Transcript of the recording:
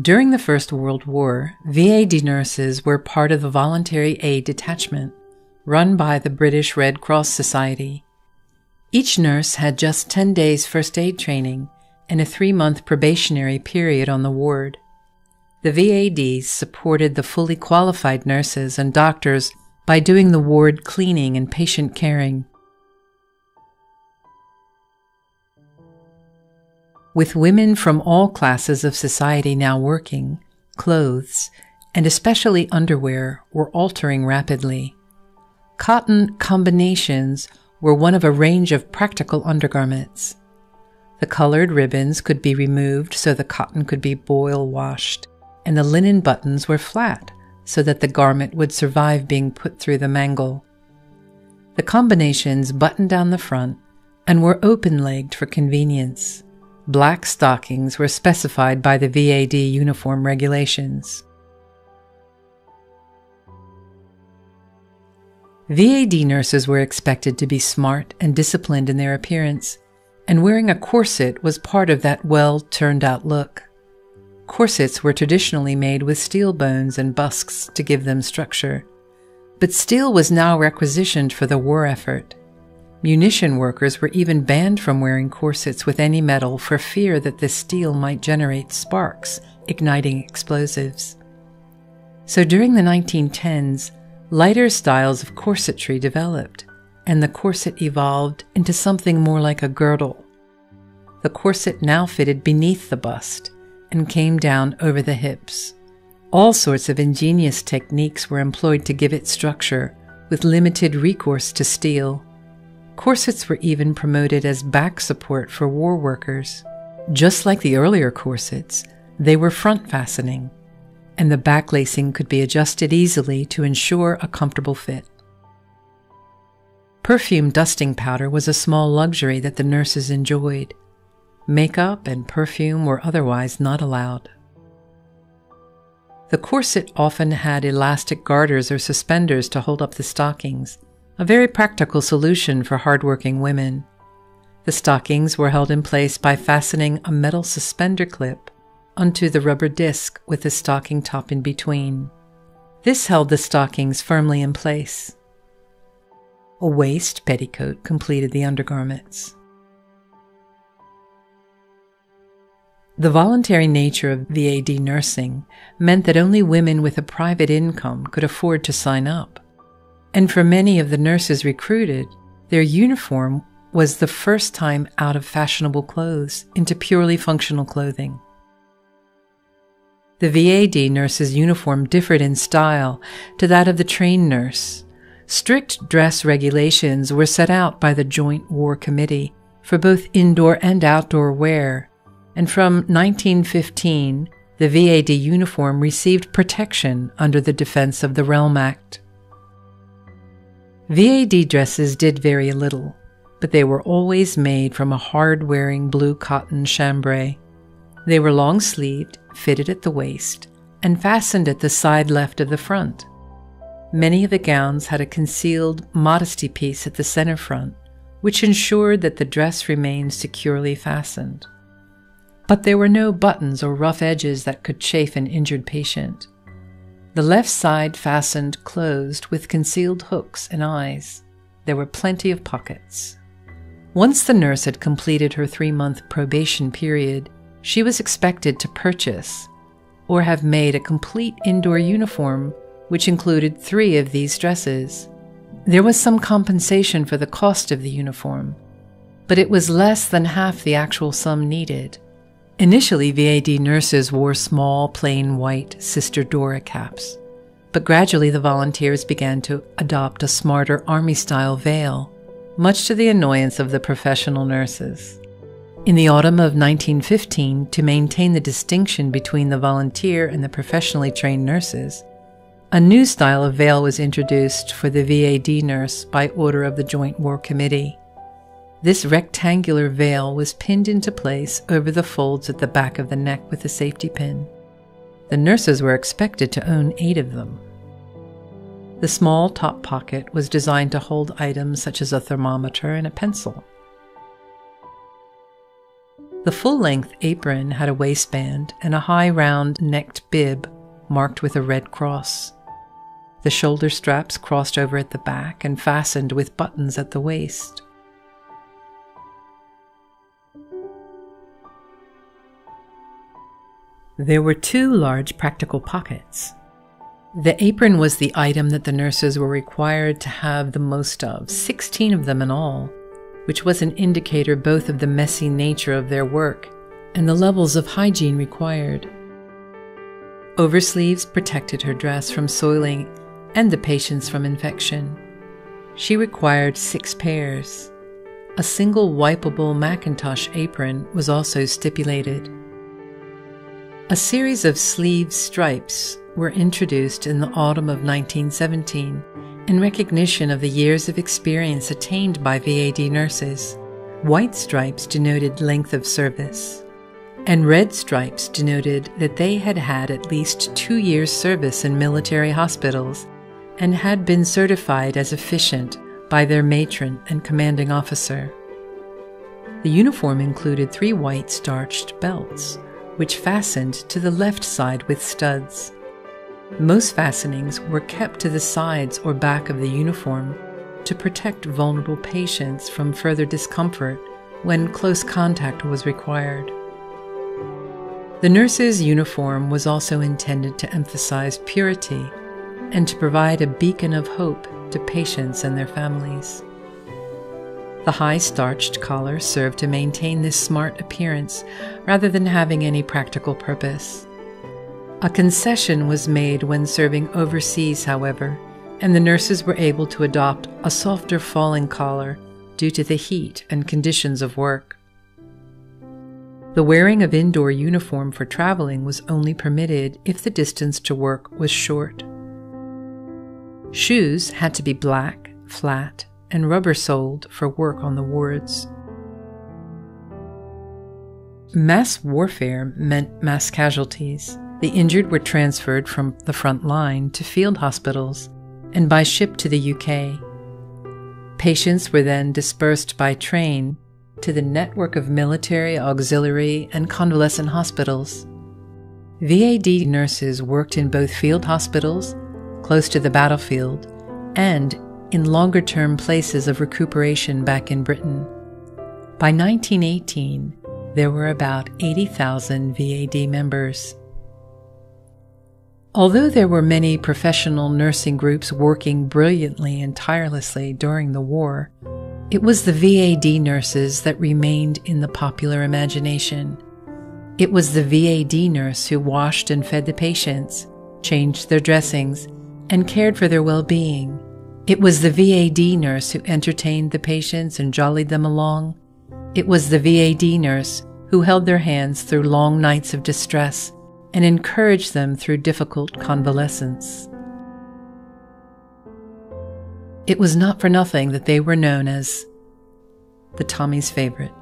During the First World War, VAD nurses were part of the Voluntary Aid Detachment, run by the British Red Cross Society. Each nurse had just 10 days first aid training and a three month probationary period on the ward. The VADs supported the fully qualified nurses and doctors by doing the ward cleaning and patient caring. With women from all classes of society now working, clothes, and especially underwear, were altering rapidly. Cotton combinations were one of a range of practical undergarments. The colored ribbons could be removed so the cotton could be boil washed, and the linen buttons were flat so that the garment would survive being put through the mangle. The combinations buttoned down the front and were open legged for convenience. Black stockings were specified by the VAD uniform regulations. VAD nurses were expected to be smart and disciplined in their appearance, and wearing a corset was part of that well turned out look. Corsets were traditionally made with steel bones and busks to give them structure, but steel was now requisitioned for the war effort. Munition workers were even banned from wearing corsets with any metal for fear that the steel might generate sparks, igniting explosives. So during the 1910s, lighter styles of corsetry developed, and the corset evolved into something more like a girdle. The corset now fitted beneath the bust and came down over the hips. All sorts of ingenious techniques were employed to give it structure, with limited recourse to steel. Corsets were even promoted as back support for war workers. Just like the earlier corsets, they were front fastening, and the back lacing could be adjusted easily to ensure a comfortable fit. Perfume dusting powder was a small luxury that the nurses enjoyed. Makeup and perfume were otherwise not allowed. The corset often had elastic garters or suspenders to hold up the stockings, a very practical solution for hardworking women. The stockings were held in place by fastening a metal suspender clip onto the rubber disc with the stocking top in between. This held the stockings firmly in place. A waist petticoat completed the undergarments. The voluntary nature of VAD nursing meant that only women with a private income could afford to sign up. And for many of the nurses recruited, their uniform was the first time out of fashionable clothes into purely functional clothing. The VAD nurse's uniform differed in style to that of the trained nurse. Strict dress regulations were set out by the Joint War Committee for both indoor and outdoor wear, and from 1915, the VAD uniform received protection under the Defense of the Realm Act. VAD dresses did vary a little, but they were always made from a hard wearing blue cotton chambray. They were long sleeved, fitted at the waist, and fastened at the side left of the front. Many of the gowns had a concealed modesty piece at the center front, which ensured that the dress remained securely fastened. But there were no buttons or rough edges that could chafe an injured patient. The left side fastened closed with concealed hooks and eyes. There were plenty of pockets. Once the nurse had completed her three month probation period, she was expected to purchase or have made a complete indoor uniform, which included three of these dresses. There was some compensation for the cost of the uniform, but it was less than half the actual sum needed. Initially, VAD nurses wore small, plain white Sister Dora caps, but gradually the volunteers began to adopt a smarter Army style veil, much to the annoyance of the professional nurses. In the autumn of 1915, to maintain the distinction between the volunteer and the professionally trained nurses, a new style of veil was introduced for the VAD nurse by order of the Joint War Committee. This rectangular veil was pinned into place over the folds at the back of the neck with a safety pin. The nurses were expected to own eight of them. The small top pocket was designed to hold items such as a thermometer and a pencil. The full length apron had a waistband and a high round necked bib marked with a red cross. The shoulder straps crossed over at the back and fastened with buttons at the waist. There were two large practical pockets. The apron was the item that the nurses were required to have the most of, 16 of them in all, which was an indicator both of the messy nature of their work and the levels of hygiene required. Oversleeves protected her dress from soiling and the patients from infection. She required six pairs. A single wipeable Macintosh apron was also stipulated. A series of sleeve stripes were introduced in the autumn of 1917 in recognition of the years of experience attained by VAD nurses. White stripes denoted length of service, and red stripes denoted that they had had at least two years' service in military hospitals and had been certified as efficient by their matron and commanding officer. The uniform included three white starched belts which fastened to the left side with studs. Most fastenings were kept to the sides or back of the uniform to protect vulnerable patients from further discomfort when close contact was required. The nurse's uniform was also intended to emphasize purity and to provide a beacon of hope to patients and their families. The high starched collar served to maintain this smart appearance rather than having any practical purpose. A concession was made when serving overseas, however, and the nurses were able to adopt a softer falling collar due to the heat and conditions of work. The wearing of indoor uniform for traveling was only permitted if the distance to work was short. Shoes had to be black, flat, and rubber soled for work on the wards. Mass warfare meant mass casualties. The injured were transferred from the front line to field hospitals and by ship to the UK. Patients were then dispersed by train to the network of military, auxiliary, and convalescent hospitals. VAD nurses worked in both field hospitals, close to the battlefield, and in longer term places of recuperation back in Britain. By 1918, there were about 80,000 VAD members. Although there were many professional nursing groups working brilliantly and tirelessly during the war, it was the VAD nurses that remained in the popular imagination. It was the VAD nurse who washed and fed the patients, changed their dressings, and cared for their well being. It was the VAD nurse who entertained the patients and jollied them along. It was the VAD nurse who held their hands through long nights of distress and encouraged them through difficult convalescence. It was not for nothing that they were known as the Tommy's favorite.